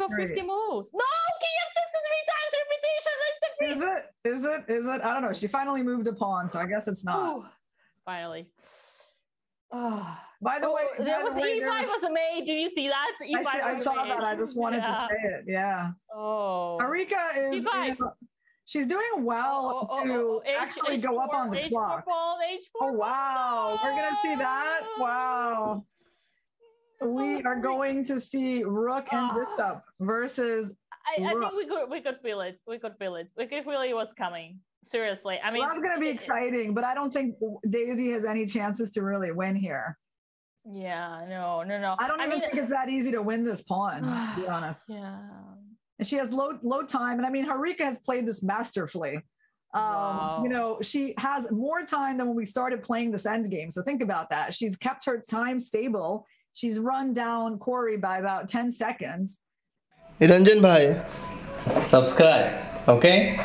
got 50 moves. No, king f6 three times repetition. That's a Is it? Is it? Is it? I don't know. She finally moved a pawn, so I guess it's not. Ooh, finally. Ah, by the way, Oh, there by was the way, E5 there was- was a mate. Did you see that? I, E5 see- I saw that. I just wanted Yeah. to say it. Yeah. Oh. Harika is. E5. you know, she's doing well Oh, oh, to oh, oh, H- actually go up H4, on the H4 clock. H4 Oh wow, we're gonna see that. Wow. We are going to see Rook and Ah. Bishop versus. I, I think we could we could feel it. We could feel it. We could feel it was coming. Seriously. I mean that's gonna be it- exciting, but I don't think Deysi has any chances to really win here. Yeah, no, no, no. I don't even mean, think it's that easy to win this pawn, to be honest. Yeah. And she has low low time, and I mean Harika has played this masterfully. Um, Wow. You know, she has more time than when we started playing this end game. So think about that. She's kept her time stable. She's run down Cori by about 10 seconds. Niranjan bhai, subscribe, okay?